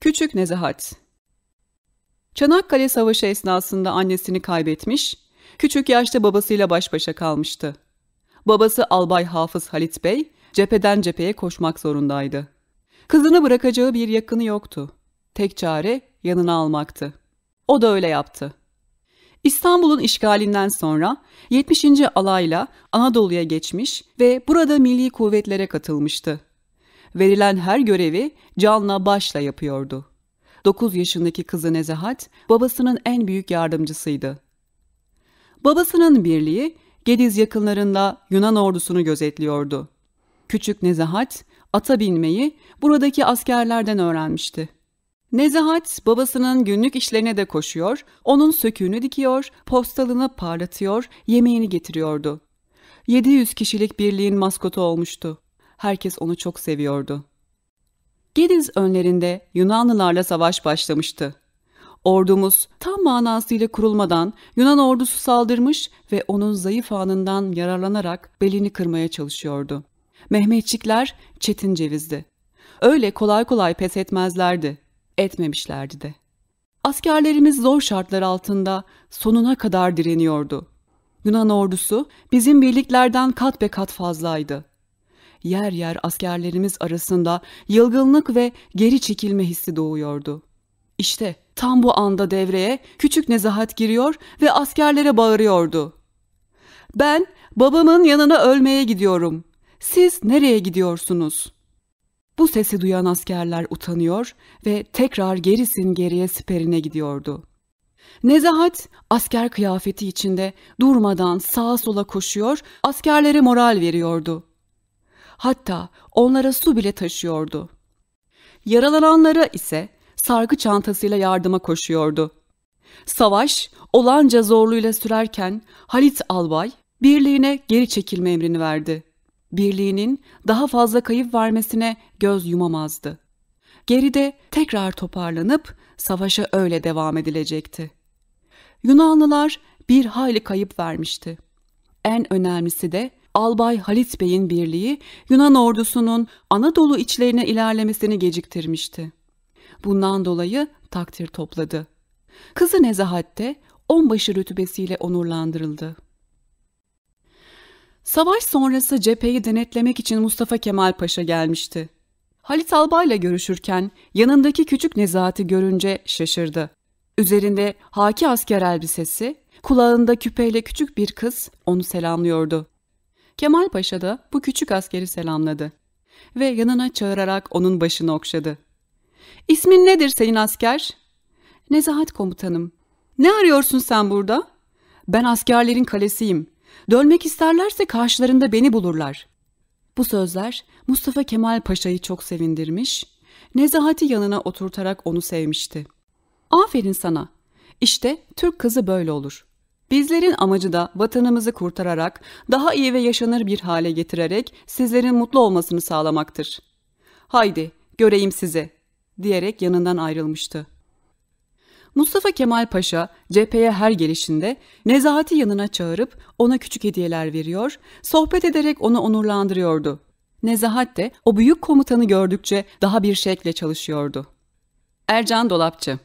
Küçük Nezahat Çanakkale Savaşı esnasında annesini kaybetmiş, küçük yaşta babasıyla baş başa kalmıştı. Babası Albay Hafız Halit Bey, cepheden cepheye koşmak zorundaydı. Kızını bırakacağı bir yakını yoktu. Tek çare yanına almaktı. O da öyle yaptı. İstanbul'un işgalinden sonra 70. alayla Anadolu'ya geçmiş ve burada milli kuvvetlere katılmıştı. Verilen her görevi canla başla yapıyordu. 9 yaşındaki kızı Nezahat babasının en büyük yardımcısıydı. Babasının birliği Gediz yakınlarında Yunan ordusunu gözetliyordu. Küçük Nezahat ata binmeyi buradaki askerlerden öğrenmişti. Nezahat babasının günlük işlerine de koşuyor, onun söküğünü dikiyor, postalını parlatıyor, yemeğini getiriyordu. 700 kişilik birliğin maskotu olmuştu. Herkes onu çok seviyordu. Gediz önlerinde Yunanlılarla savaş başlamıştı. Ordumuz tam manasıyla kurulmadan Yunan ordusu saldırmış ve onun zayıf anından yararlanarak belini kırmaya çalışıyordu. Mehmetçikler çetin cevizdi. Öyle kolay kolay pes etmezlerdi. Etmemişlerdi de. Askerlerimiz zor şartlar altında sonuna kadar direniyordu. Yunan ordusu bizim birliklerden kat be kat fazlaydı. Yer yer askerlerimiz arasında yılgınlık ve geri çekilme hissi doğuyordu. İşte tam bu anda devreye küçük nezahat giriyor ve askerlere bağırıyordu. Ben babamın yanına ölmeye gidiyorum. Siz nereye gidiyorsunuz? Bu sesi duyan askerler utanıyor ve tekrar gerisin geriye siperine gidiyordu. Nezahat asker kıyafeti içinde durmadan sağa sola koşuyor, askerlere moral veriyordu. Hatta onlara su bile taşıyordu. Yaralananlara ise sargı çantasıyla yardıma koşuyordu. Savaş olanca zorluğuyla sürerken Halit Albay birliğine geri çekilme emrini verdi. Birliğinin daha fazla kayıp vermesine göz yumamazdı. Geride tekrar toparlanıp savaşa öyle devam edilecekti. Yunanlılar bir hayli kayıp vermişti. En önemlisi de Albay Halit Bey'in birliği Yunan ordusunun Anadolu içlerine ilerlemesini geciktirmişti. Bundan dolayı takdir topladı. Kızı Nezahat de onbaşı rütbesiyle onurlandırıldı. Savaş sonrası cepheyi denetlemek için Mustafa Kemal Paşa gelmişti. Halit Albay'la görüşürken yanındaki küçük Nezahat'i görünce şaşırdı. Üzerinde haki asker elbisesi, kulağında küpeyle küçük bir kız onu selamlıyordu. Kemal Paşa da bu küçük askeri selamladı ve yanına çağırarak onun başını okşadı. İsmin nedir senin asker? Nezahat komutanım. Ne arıyorsun sen burada? Ben askerlerin kalesiyim. Dönmek isterlerse karşılarında beni bulurlar. Bu sözler Mustafa Kemal Paşa'yı çok sevindirmiş, Nezahat'i yanına oturtarak onu sevmişti. Aferin sana. İşte Türk kızı böyle olur. Bizlerin amacı da vatanımızı kurtararak, daha iyi ve yaşanır bir hale getirerek sizlerin mutlu olmasını sağlamaktır. Haydi, göreyim sizi, diyerek yanından ayrılmıştı. Mustafa Kemal Paşa cepheye her gelişinde Nezahati yanına çağırıp ona küçük hediyeler veriyor, sohbet ederek onu onurlandırıyordu. Nezahat de o büyük komutanı gördükçe daha bir şekle çalışıyordu. Ercan Dolapçı